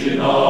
Krishna.